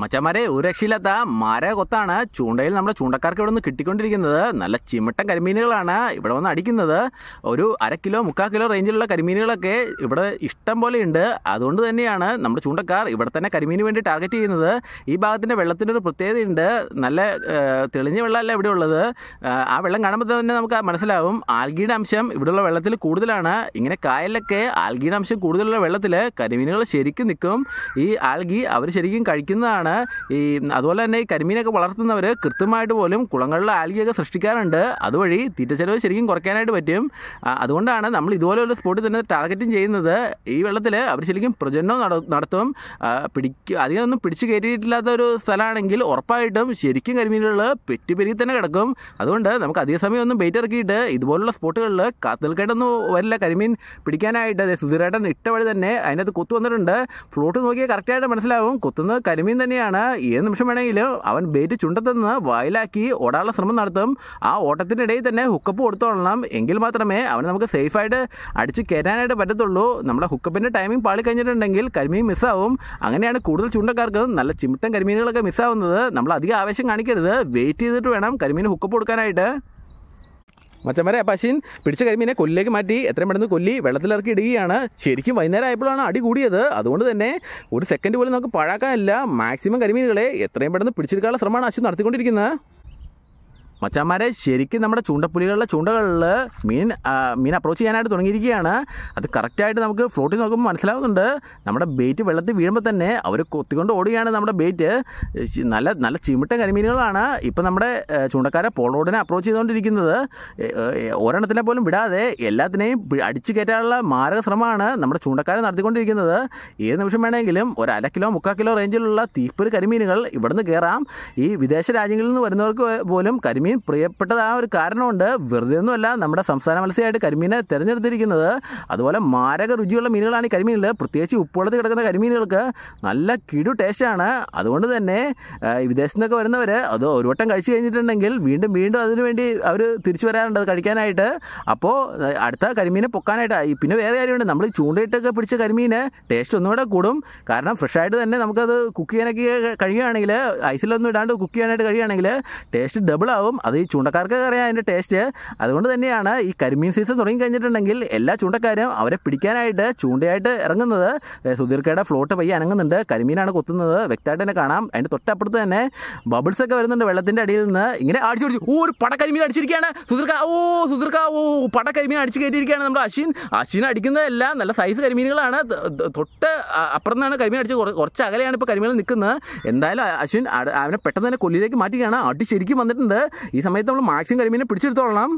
മച്ചന്മാരെ ഒരു രക്ഷയില്ലാത്ത മാര കൊത്താണ് ചൂണ്ടയിൽ നമ്മുടെ ചൂണ്ടക്കാർക്ക് ഇവിടെ നിന്ന് കിട്ടിക്കൊണ്ടിരിക്കുന്നത്. നല്ല ചിമട്ട കരിമീനുകളാണ് ഇവിടെ വന്ന് അടിക്കുന്നത്. ഒരു അര കിലോ മുക്കാൽ കിലോ റേഞ്ചിലുള്ള കരിമീനുകളൊക്കെ ഇവിടെ ഇഷ്ടം പോലെ ഉണ്ട്. അതുകൊണ്ട് തന്നെയാണ് നമ്മുടെ ചൂണ്ടക്കാർ ഇവിടെ തന്നെ കരിമീന് വേണ്ടി ടാർഗറ്റ് ചെയ്യുന്നത്. ഈ ഭാഗത്തിന്റെ വെള്ളത്തിന്റെ ഒരു പ്രത്യേകതയുണ്ട്. നല്ല തെളിഞ്ഞ വെള്ളമല്ല ഇവിടെ ഉള്ളത്. ആ വെള്ളം കാണുമ്പോൾ തന്നെ നമുക്ക് മനസ്സിലാവും. ആൽഗിയുടെ അംശം ഇവിടെയുള്ള വെള്ളത്തിൽ കൂടുതലാണ്. ഇങ്ങനെ കായലിലൊക്കെ ആൽഗിയുടെ അംശം കൂടുതലുള്ള വെള്ളത്തിൽ കരിമീനുകൾ ശരിക്കും നിൽക്കും. ഈ ആൽഗി അവർ ശരിക്കും കഴിക്കുന്നതാണ്. ഈ അതുപോലെ തന്നെ ഈ കരിമീനൊക്കെ വളർത്തുന്നവർ കൃത്യമായിട്ട് പോലും കുളങ്ങളിൽ ആൽഗിയൊക്കെ സൃഷ്ടിക്കാറുണ്ട്. അതുവഴി തീറ്റ ചെലവ് ശരിക്കും കുറയ്ക്കാനായിട്ട് പറ്റും. അതുകൊണ്ടാണ് നമ്മൾ ഇതുപോലെ ഒരു സ്പോട്ടിൽ തന്നെ ടാർഗറ്റിംഗ് ചെയ്യുന്നത്. ഈ വെള്ളത്തിൽ അവർ ശരിക്കും പ്രജനനം നടത്തും. പിടിക്കും അധികമൊന്നും പിടിച്ച് കയറ്റിയിട്ടില്ലാത്ത ഒരു സ്ഥലമാണെങ്കിൽ ഉറപ്പായിട്ടും ശരിക്കും കരിമീനുകൾ പെറ്റി പെരുകി തന്നെ കിടക്കും. അതുകൊണ്ട് നമുക്ക് അധിക സമയം ഒന്നും ബെയ്റ്റ് ഇറക്കിയിട്ട് ഇതുപോലുള്ള സ്പോട്ടുകളിൽ കാത്തു നിൽക്കേണ്ടൊന്നും വരില്ല. കരിമീൻ പിടിക്കാനായിട്ട് അതെ സുധീരേട്ടൻ ഇട്ട വഴി തന്നെ അതിനകത്ത് കൊത്തു വന്നിട്ടുണ്ട്. ഫ്ലോട്ട് നോക്കിയാൽ കറക്റ്റായിട്ട് മനസ്സിലാവും. കൊത്തുന്നത് കരിമീൻ തന്നെയാണ് ഏത് നിമിഷം വേണമെങ്കിലും അവൻ ബേറ്റ് ചുണ്ടത്തുനിന്ന് വായിലാക്കി ഓടാനുള്ള ശ്രമം നടത്തും. ആ ഓട്ടത്തിന്റെ ഇടയിൽ തന്നെ ഹുക്കപ്പ് കൊടുത്തോളണം. എങ്കിൽ മാത്രമേ അവന് നമുക്ക് സേഫായിട്ട് അടിച്ച് കയറ്റാനായിട്ട് പറ്റത്തുള്ളൂ. നമ്മുടെ ഹുക്കപ്പിന്റെ ടൈമിംഗ് പാളി കഴിഞ്ഞിട്ടുണ്ടെങ്കിൽ കരിമീൻ മിസ്സാവും അങ്ങനെയാണ് കൂടുതൽ ചുണ്ടക്കാർക്ക് നല്ല ചിമിട്ടൻ കരിമീനുകളൊക്കെ മിസ്സാവുന്നത് നമ്മൾ അധികം ആവേശം കാണിക്കരുത്. വെയിറ്റ് ചെയ്തിട്ട് വേണം കരിമീൻ ഹുക്കപ്പ് കൊടുക്കാനായിട്ട്. മച്ചന്മാരെ പശിൻ പിടിച്ച കരിമീനെ കൊല്ലിലേക്ക് മാറ്റി എത്രയും പെട്ടെന്ന് കൊല്ലി വെള്ളത്തിലിറക്കി ഇടുകയാണ്. ശരിക്കും വൈകുന്നേരം ആയപ്പോഴാണ് അടി കൂടിയത്. അതുകൊണ്ട് തന്നെ ഒരു സെക്കൻഡ് പോലും നമുക്ക് പാഴാക്കാനില്ല. മാക്സിമം കരിമീനുകളെ എത്രയും പെട്ടെന്ന് പിടിച്ചെടുക്കാനുള്ള ശ്രമമാണ് അശ്വിൻ നടത്തിക്കൊണ്ടിരിക്കുന്നത്. മച്ചാന്മാരെ ശരിക്കും നമ്മുടെ ചൂണ്ടപ്പുലികളുടെ ചൂണ്ടകളിൽ മീൻ മീൻ അപ്രോച്ച് ചെയ്യാനായിട്ട് തുടങ്ങിയിരിക്കുകയാണ്. അത് കറക്റ്റായിട്ട് നമുക്ക് ഫ്ലോട്ടിൽ നോക്കുമ്പോൾ മനസ്സിലാവുന്നുണ്ട്. നമ്മുടെ ബേറ്റ് വെള്ളത്തിൽ വീഴുമ്പോൾ തന്നെ അവർ കൊത്തിക്കൊണ്ട് ഓടുകയാണ് നമ്മുടെ ബേറ്റ് നല്ല നല്ല ചിമിട്ട കരിമീനുകളാണ് ഇപ്പം നമ്മുടെ ചൂണ്ടക്കാരെ പോളോഡിനെ അപ്രോച്ച് ചെയ്തുകൊണ്ടിരിക്കുന്നത്. ഒരെണ്ണത്തിനെ പോലും വിടാതെ എല്ലാത്തിനെയും അടിച്ചു കയറ്റാനുള്ള മാരക ശ്രമമാണ് നമ്മുടെ ചൂണ്ടക്കാരെ നടത്തിക്കൊണ്ടിരിക്കുന്നത്. ഏത് നിമിഷം വേണമെങ്കിലും ഒരു അര കിലോ മുക്കാൽ കിലോ റേഞ്ചിലുള്ള തീപ്പൊരു കരിമീനുകൾ ഇവിടുന്ന് കയറാം ഈ വിദേശ രാജ്യങ്ങളിൽ നിന്ന് വരുന്നവർക്ക് പോലും കരിമീൻ പ്രിയപ്പെട്ടത് ആ ഒരു കാരണമുണ്ട്. വെറുതെ ഒന്നുമല്ല നമ്മുടെ സംസ്ഥാന മത്സ്യമായിട്ട് കരിമീനെ തിരഞ്ഞെടുത്തിരിക്കുന്നത്. അതുപോലെ മാരക രുചിയുള്ള മീനുകളാണ് ഈ കരിമീനിൽ. പ്രത്യേകിച്ച് ഉപ്പുവെള്ളത്തിൽ കിടക്കുന്ന കരിമീനുകൾക്ക് നല്ല കിടു ടേസ്റ്റാണ്. അതുകൊണ്ട് തന്നെ വിദേശത്തു നിന്നൊക്കെ വരുന്നവർ അത് ഒരു വട്ടം കഴിച്ചു കഴിഞ്ഞിട്ടുണ്ടെങ്കിൽ വീണ്ടും വീണ്ടും അതിനു വേണ്ടി അവർ തിരിച്ചു വരാറുണ്ട് അത് കഴിക്കാനായിട്ട്. അപ്പോൾ അടുത്ത കരിമീനെ പൊക്കാനായിട്ട് പിന്നെ വേറെ കാര്യമുണ്ട്. നമ്മൾ ചൂണ്ടയിട്ടൊക്കെ പിടിച്ച കരിമീന് ടേസ്റ്റ് ഒന്നുകൂടെ കൂടും. കാരണം ഫ്രഷായിട്ട് തന്നെ നമുക്കത് കുക്ക് ചെയ്യാനൊക്കെ കഴിയുകയാണെങ്കിൽ ഐസിലൊന്നും ഇടാണ്ട് കുക്ക് ചെയ്യാനായിട്ട് കഴിയുകയാണെങ്കിൽ ടേസ്റ്റ് ഡബിൾ ആവും അത് ഈ ചൂണ്ടക്കാർക്ക് അറിയാം അതിന്റെ ടേസ്റ്റ് അതുകൊണ്ട് തന്നെയാണ് ഈ കരിമീൻ സീസൺ തുടങ്ങി കഴിഞ്ഞിട്ടുണ്ടെങ്കിൽ എല്ലാ ചൂണ്ടക്കാരും അവരെ പിടിക്കാനായിട്ട് ചൂണ്ടയായിട്ട് ഇറങ്ങുന്നത്. സുധീർക്കയുടെ ഫ്ലോട്ട് പയ്യെ അനങ്ങുന്നുണ്ട്. കരിമീനാണ് കൊത്തുന്നത്. വ്യക്തമായിട്ട് തന്നെ കാണാം. അതിന്റെ തൊട്ടപ്പുറത്ത് തന്നെ ബബിൾസ് ഒക്കെ വരുന്നുണ്ട് വെള്ളത്തിന്റെ അടിയിൽ നിന്ന്. ഇങ്ങനെ അടിച്ചു അടിച്ചു ഓ ഒരു പടക്കരിമീൻ അടിച്ചിരിക്കുകയാണ്. സുധീർക്ക ഓ സുധീർക്ക ഓ പടക്കരിമീൻ അടിച്ച് കയറ്റിയിരിക്കുകയാണ് നമ്മുടെ അശ്വിൻ. അശ്വിൻ അടിക്കുന്നതെല്ലാം നല്ല സൈസ് കരിമീനുകളാണ്. തൊട്ട് അപ്പുറം നിന്നാണ് കരിമീൻ അടിച്ച് കുറച്ച് അകലെയാണ് ഇപ്പോൾ കരിമീൻ നിൽക്കുന്നത്. എന്തായാലും അശ്വിൻ അവനെ പെട്ടെന്ന് തന്നെ കൊല്ലിയിലേക്ക് മാറ്റുകയാണ്. അടി ശരിക്കും വന്നിട്ടുണ്ട്. ഈ സമയത്ത് നമ്മൾ മാക്സിമം കരിമീനെ പിടിച്ചെടുത്തോളണം.